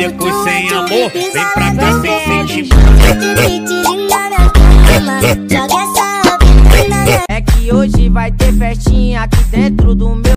depois sem amor, vem pra cá sem sentimento. É que hoje vai ter festinha aqui dentro do